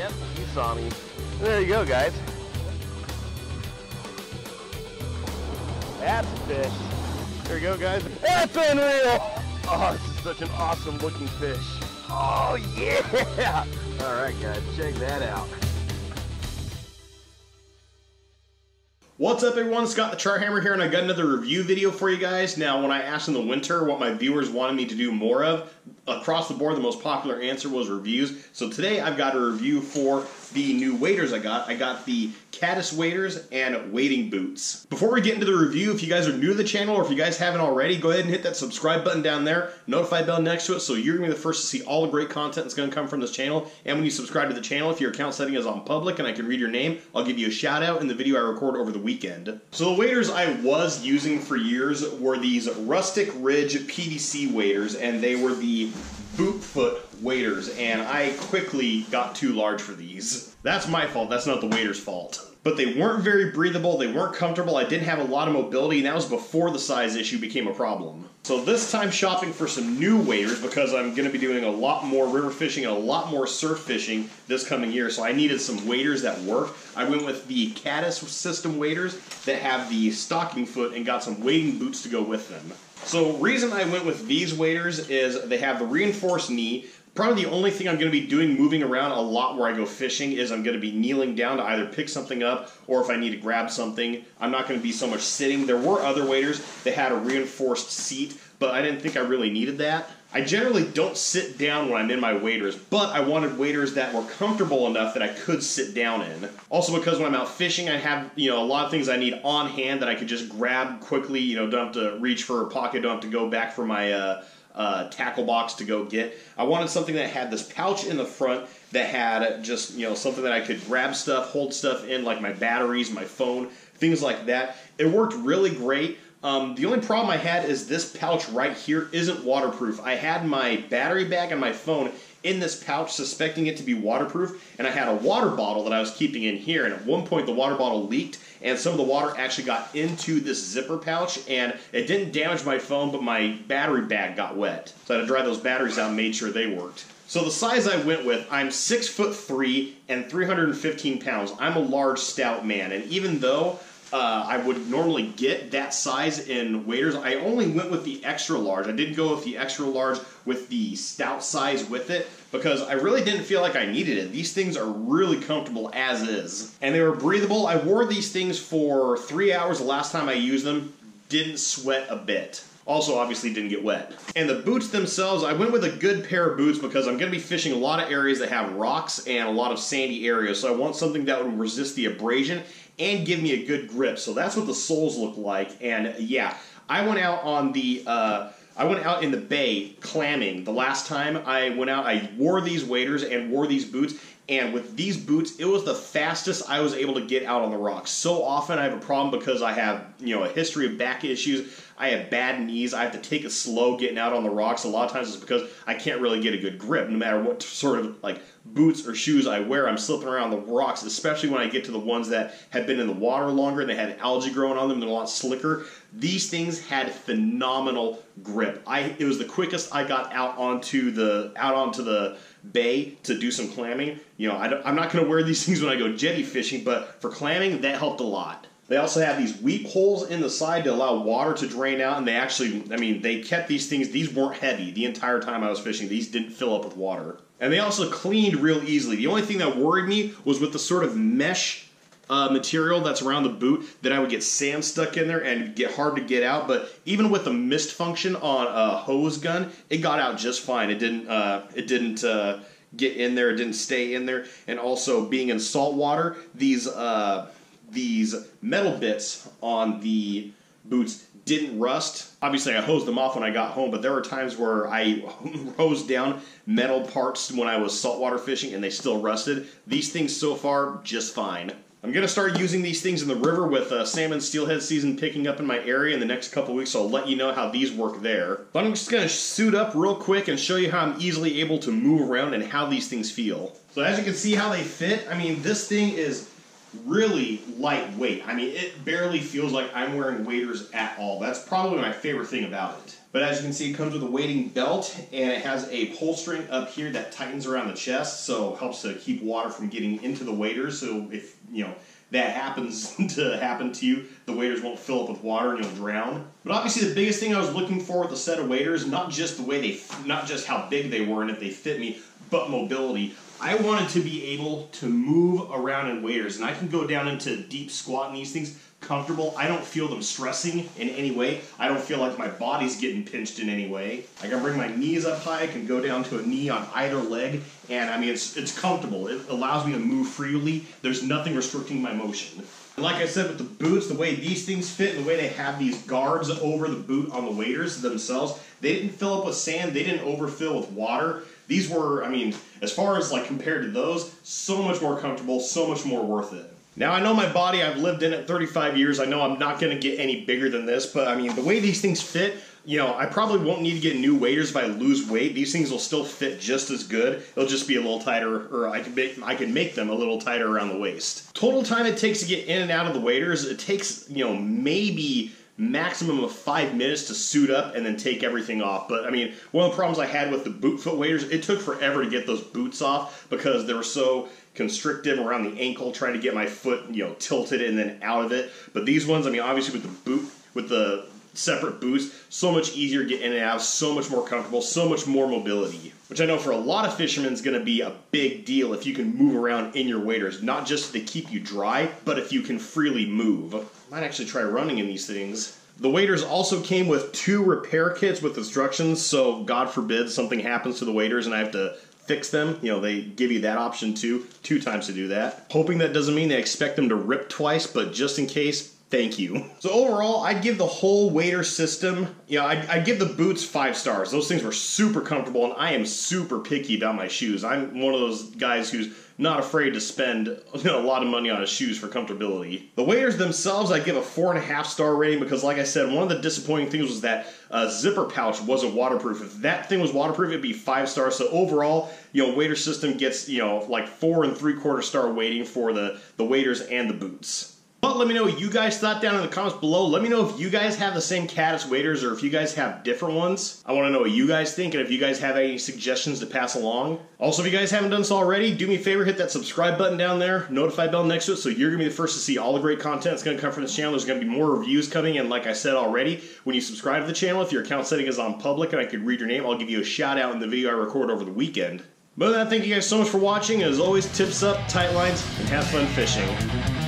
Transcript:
Yep, you saw me. There you go, guys. That's a fish. There you go, guys. That's unreal! Oh, this is such an awesome looking fish. Oh, yeah! All right, guys, check that out. What's up everyone, Scott the TroutHammer here and I got another review video for you guys. Now when I asked in the winter what my viewers wanted me to do more of, across the board the most popular answer was reviews. So today I've got a review for the new waders I got. I got the Caddis waders and wading boots. Before we get into the review, if you guys are new to the channel or if you guys haven't already, go ahead and hit that subscribe button down there, notify bell next to it so you're to be the first to see all the great content that's to come from this channel. And when you subscribe to the channel, if your account setting is on public and I can read your name, I'll give you a shout out in the video I record over the weekend. So the waders I was using for years were these Rustic Ridge PVC waders and they were the boot foot waders and I quickly got too large for these. That's my fault, that's not the wader's fault. But they weren't very breathable, they weren't comfortable, I didn't have a lot of mobility, and that was before the size issue became a problem. So this time shopping for some new waders because I'm going to be doing a lot more river fishing and a lot more surf fishing this coming year, so I needed some waders that work. I went with the Caddis system waders that have the stocking foot and got some wading boots to go with them. So reason I went with these waders is they have the reinforced knee, Probably the only thing I'm going to be doing moving around a lot where I go fishing is I'm going to be kneeling down to either pick something up or if I need to grab something. I'm not going to be so much sitting. There were other waders that had a reinforced seat, but I didn't think I really needed that. I generally don't sit down when I'm in my waders, but I wanted waders that were comfortable enough that I could sit down in. Also because when I'm out fishing, I have, you know, a lot of things I need on hand that I could just grab quickly, you know, don't have to reach for a pocket, don't have to go back for my, uh, uh, tackle box to go get. I wanted something that had this pouch in the front that had just you know something that I could grab stuff, hold stuff in, like my batteries, my phone, things like that. It worked really great. Um, the only problem I had is this pouch right here isn't waterproof. I had my battery bag and my phone in this pouch, suspecting it to be waterproof, and I had a water bottle that I was keeping in here, and at one point the water bottle leaked, and some of the water actually got into this zipper pouch, and it didn't damage my phone, but my battery bag got wet. So I had to dry those batteries out and made sure they worked. So the size I went with, I'm six foot three and 315 pounds. I'm a large, stout man, and even though uh, I would normally get that size in waders. I only went with the extra large. I didn't go with the extra large with the stout size with it because I really didn't feel like I needed it. These things are really comfortable as is. And they were breathable. I wore these things for three hours the last time I used them. Didn't sweat a bit. Also, obviously, didn't get wet. And the boots themselves, I went with a good pair of boots because I'm going to be fishing a lot of areas that have rocks and a lot of sandy areas. So I want something that would resist the abrasion and give me a good grip. So that's what the soles look like. And yeah, I went out on the. Uh, I went out in the bay clamming the last time I went out. I wore these waders and wore these boots, and with these boots, it was the fastest I was able to get out on the rocks. So often I have a problem because I have, you know, a history of back issues. I have bad knees. I have to take it slow getting out on the rocks. A lot of times it's because I can't really get a good grip. No matter what sort of like boots or shoes I wear, I'm slipping around the rocks, especially when I get to the ones that have been in the water longer and they had algae growing on them. They're a lot slicker. These things had phenomenal grip. I it was the quickest I got out onto the out onto the bay to do some clamming. You know, I am not going to wear these things when I go jetty fishing, but for clamming, that helped a lot. They also have these weep holes in the side to allow water to drain out, and they actually, I mean, they kept these things, these weren't heavy the entire time I was fishing. These didn't fill up with water. And they also cleaned real easily. The only thing that worried me was with the sort of mesh uh, material that's around the boot that I would get sand stuck in there and get hard to get out. But even with the mist function on a hose gun, it got out just fine. It didn't. Uh, it didn't. Uh, get in there. It didn't stay in there. And also being in salt water, these uh, these metal bits on the boots didn't rust. Obviously, I hosed them off when I got home, but there were times where I hosed down metal parts when I was saltwater fishing and they still rusted. These things so far, just fine. I'm going to start using these things in the river with uh, salmon steelhead season picking up in my area in the next couple weeks, so I'll let you know how these work there. But I'm just going to suit up real quick and show you how I'm easily able to move around and how these things feel. So as you can see how they fit, I mean, this thing is really lightweight. I mean, it barely feels like I'm wearing waders at all. That's probably my favorite thing about it. But as you can see, it comes with a wading belt, and it has a pull string up here that tightens around the chest, so helps to keep water from getting into the waders. So if you know that happens to happen to you, the waders won't fill up with water and you'll drown. But obviously, the biggest thing I was looking for with a set of waders, not just the way they, not just how big they were and if they fit me, but mobility. I wanted to be able to move around in waders, and I can go down into deep squat in these things comfortable. I don't feel them stressing in any way. I don't feel like my body's getting pinched in any way. I can bring my knees up high. I can go down to a knee on either leg, and I mean it's it's comfortable. It allows me to move freely. There's nothing restricting my motion. And like I said with the boots, the way these things fit, and the way they have these guards over the boot on the waders themselves, they didn't fill up with sand. They didn't overfill with water. These were, I mean, as far as like compared to those, so much more comfortable, so much more worth it. Now, I know my body, I've lived in it 35 years. I know I'm not going to get any bigger than this, but I mean, the way these things fit, you know, I probably won't need to get new waders if I lose weight. These things will still fit just as good. They'll just be a little tighter, or I can make I can make them a little tighter around the waist. Total time it takes to get in and out of the waders, it takes you know maybe maximum of five minutes to suit up and then take everything off. But I mean, one of the problems I had with the boot foot waders, it took forever to get those boots off because they were so constrictive around the ankle, trying to get my foot, you know, tilted and then out of it. But these ones, I mean, obviously with the boot, with the separate boots, so much easier to get in and out, so much more comfortable, so much more mobility. Which I know for a lot of fishermen is going to be a big deal if you can move around in your waders, not just to keep you dry, but if you can freely move. Might actually try running in these things. The waders also came with two repair kits with instructions, so God forbid something happens to the waders and I have to fix them. You know, they give you that option too, two times to do that. Hoping that doesn't mean they expect them to rip twice, but just in case, thank you. So overall, I'd give the whole wader system, you know, I'd, I'd, give the boots five stars. Those things were super comfortable, and I am super picky about my shoes. I'm one of those guys who's not afraid to spend you know, a lot of money on his shoes for comfortability. The waders themselves, I give a four and a half star rating because, like I said, one of the disappointing things was that uh, zipper pouch wasn't waterproof. If that thing was waterproof, it'd be five stars. So overall, you know, wader system gets you know like four and three quarter star rating for the the waders and the boots. But let me know what you guys thought down in the comments below. Let me know if you guys have the same Caddis waders or if you guys have different ones. I want to know what you guys think and if you guys have any suggestions to pass along. Also, if you guys haven't done so already, do me a favor, hit that subscribe button down there, notify bell next to it, so you're going to be the first to see all the great content that's going to come from this channel. There's going to be more reviews coming, and like I said already, when you subscribe to the channel, if your account setting is on public and I could read your name, I'll give you a shout out in the video I record over the weekend. But than that, thank you guys so much for watching. As always, tips up, tight lines, and have fun fishing.